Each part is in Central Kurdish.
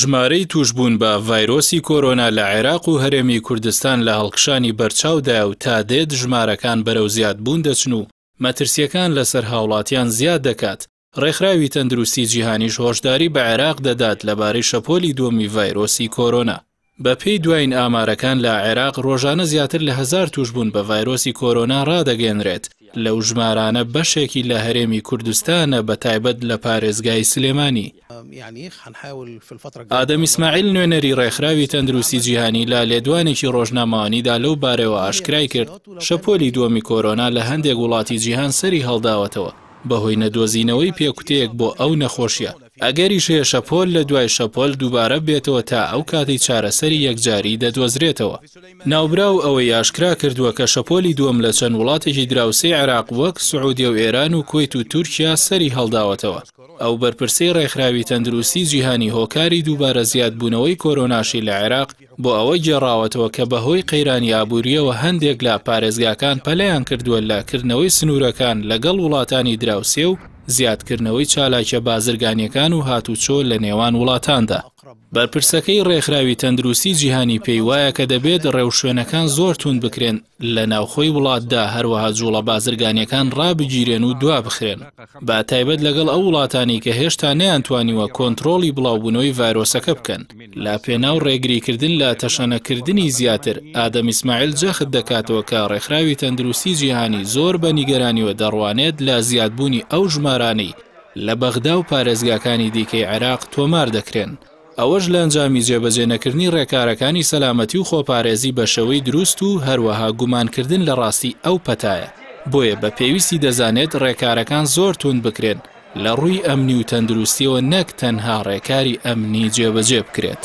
ژمارەی تووشبوون بە ڤایرۆسی کۆرۆنا لە عێراق و هەرێمی کوردستان لە هەڵکشانی بەرچاودایە و تا دێت ژمارەکان بەرەو زیادبوون دەچن و مەترسییەکان لەسەر هاوڵاتیان زیاد دەکات، ڕێکخراوی تەندروستی جیهانیش هۆشداری بە عێراق دەدات لەبارەی شەپۆلی دووەمی ڤایرۆسی کۆرۆنا. بە پێی دوایین ئامارەکان لە عێراق رۆژانە زیاتر لە هەزار تووشبوون بە ڤایرۆسی کۆرۆنا رادەگەێنرێت، لەو ژمارانە بەشێکی لە هەرێمی کوردستانە بە تایبەت لە پارێزگای سلێمانی. ئادەم ئیسماعیل نوێنەری رێکخراوی تەندروستی جیهانی لە لێدوانێکی رۆژنامەوانیدا لەو بارەوە ئاشکرای کرد، شەپۆلی دووەمی کۆرۆنا لە هەندێک وڵاتی جیهان سەری هەڵداوەتەوە بەهۆی نەدۆزینەوەی پێکوتەیەک بۆ ئەو نەخۆشیە. ئەگەریش هەیە شەپۆل لە دوای شەپۆل دووبارە بێتەوە تا ئەو کاتەی چارەسەری یەکجاری دەدۆزرێتەوە. ناوبراو ئەوەی ئاشکرا کردووە کە شەپۆلی دووەم لە چەند وڵاتێکی دراوسێی عێراق وەک سعودیە و ئێران و کوەیت و تورکیا سەری هەڵداوەتەوە. ئەو بەرپرسەی ڕێکخراوی تەندروستی جیهانی هۆکاری دووبارە زیادبوونەوەی کۆرۆناشی لە عێراق، بۆ ئەوە گێڕاوەتەوە کە بە هۆی قەیرانی ئابوورییەوە هەندێک لە پارێزگاکان پەلەیان کردووە لە کردنەوەی سنوورەکان لەگەڵ وڵاتانی دراوسێ و زیادکردنەوەی چالاکیە بازرگانیەکان و هاتوچۆ لە نێوان وڵاتاندا. بەرپرسەکەی ڕێکخراوی تەندروستی جیهانی پێی وایە کە دەبێت ڕێوشوێنەکان زۆر توند بکرێن، لە ناوخۆی وڵاتدا، هەروەها جوڵە بازرگانیەکان ڕابگیرێن و دوابخرێن، بە تایبەت لەگەڵ ئەو وڵاتانەی کە هێشتا نەیانتوانیوە کۆنتڕۆڵی بڵاوبونەوەی ڤایرۆسەکە بکەن، لە پێناو ڕێگریکردن لە تەشەنەکردنی زیاتر، ئادەم ئیسماعیل جەخت دەکاتەوە کە ڕێکخراوی تەندروستی جیهانی زۆر بە نیگەرانیوە دەڕوانێت لە زیادبونی ئەو ژمارانەی لە بەغدا و پارێزگاکانی دیکەی عێراق تۆمار دەکرێن. ئەوەش لە ئەنجامی جێبەجێ نەکردنی ڕێکارەکانی سەلامەتی و خۆپارێزی بە شێوەی دروست و هەروەها گومانکردن لە ڕاستی ئەو پەتایە، بۆیە بە پێویستی دەزانێت ڕێکارەکان زۆر توند بکرێن لە ڕووی ئەمنی و تەندروستیەوە نەک تەنها ڕێکاری ئەمنی جێبەجێ بکرێت.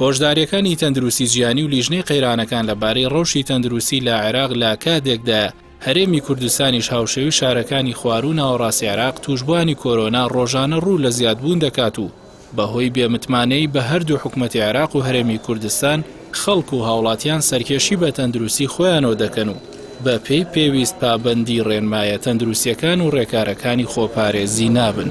هۆشدارییەکانی تەندروستی جیهانی و لیژنەی قەیرانەکان لەبارەی ڕەوشی تەندروستی لە عێراق لە کاتێکدایە، هەرێمی کوردستانیش هاوشێوەی شارەکانی خواروو ناوەڕاستی عێراق تووشبووانی کۆرۆنا ڕۆژانە ڕوو لە زیادبوون دەکات و بەهۆی بێ متمانەیی بە هەردوو حکومەتی عێراق و هەرێمی کوردستان، خەڵک و هاوڵاتیان سەرکێشی بە تەندروستی خۆیانەوە دەکەن و بە پێی پێویست پابەندی ڕێنمایە تەندروستییەکان و ڕێکارەکانی خۆپارێزی نابن.